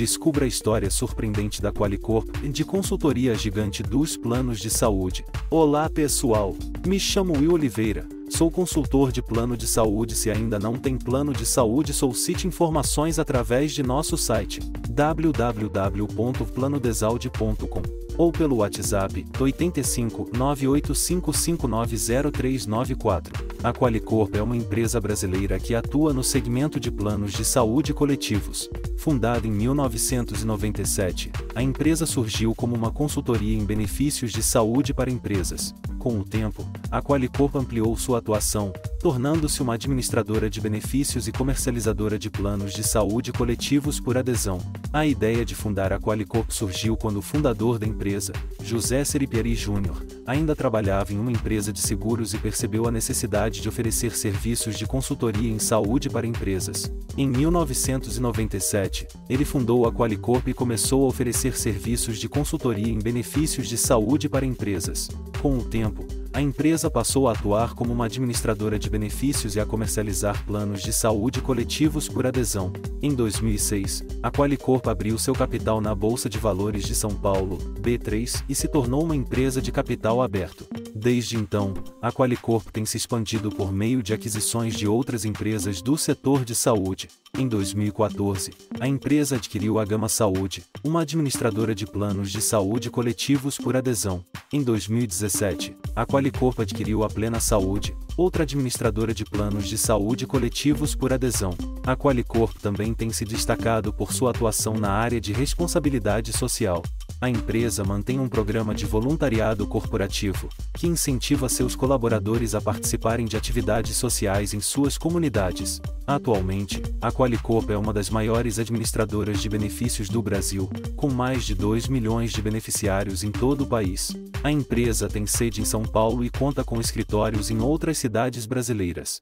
Descubra a história surpreendente da Qualicorp, de consultoria gigante dos planos de saúde. Olá pessoal, me chamo Will Oliveira, sou consultor de plano de saúde. Se ainda não tem plano de saúde, solicite informações através de nosso site www.planodesalde.com ou pelo WhatsApp 85 985590394. A Qualicorp é uma empresa brasileira que atua no segmento de planos de saúde coletivos. Fundada em 1997, a empresa surgiu como uma consultoria em benefícios de saúde para empresas. Com o tempo, a Qualicorp ampliou sua atuação, tornando-se uma administradora de benefícios e comercializadora de planos de saúde coletivos por adesão. A ideia de fundar a Qualicorp surgiu quando o fundador da empresa, José Seripieri Júnior, ainda trabalhava em uma empresa de seguros e percebeu a necessidade de oferecer serviços de consultoria em saúde para empresas. Em 1997, ele fundou a Qualicorp e começou a oferecer serviços de consultoria em benefícios de saúde para empresas. Com o tempo, a empresa passou a atuar como uma administradora de benefícios e a comercializar planos de saúde coletivos por adesão. Em 2006, a Qualicorp abriu seu capital na Bolsa de Valores de São Paulo, B3, e se tornou uma empresa de capital aberto. Desde então, a Qualicorp tem se expandido por meio de aquisições de outras empresas do setor de saúde. Em 2014, a empresa adquiriu a Gama Saúde, uma administradora de planos de saúde coletivos por adesão. Em 2017, a Qualicorp adquiriu a Plena Saúde, outra administradora de planos de saúde coletivos por adesão. A Qualicorp também tem se destacado por sua atuação na área de responsabilidade social. A empresa mantém um programa de voluntariado corporativo, que incentiva seus colaboradores a participarem de atividades sociais em suas comunidades. Atualmente, a Qualicorp é uma das maiores administradoras de benefícios do Brasil, com mais de 2 milhões de beneficiários em todo o país. A empresa tem sede em São Paulo e conta com escritórios em outras cidades brasileiras.